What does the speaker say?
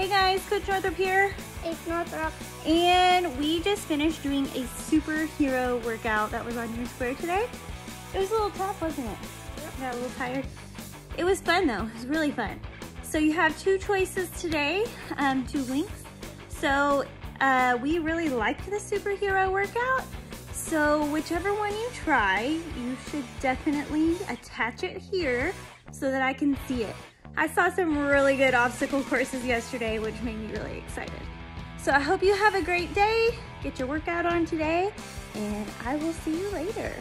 Hey guys, Coach Northrup here. It's Northrup. And we just finished doing a superhero workout that was on your square today. It was a little tough, wasn't it? Yep. Got a little tired. It was fun though, it was really fun. So you have two choices today, um, two links. So uh, we really liked the superhero workout. So whichever one you try, you should definitely attach it here so that I can see it. I saw some really good obstacle courses yesterday, which made me really excited. So I hope you have a great day. Get your workout on today, and I will see you later.